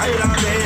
Kyla, baby. Eh?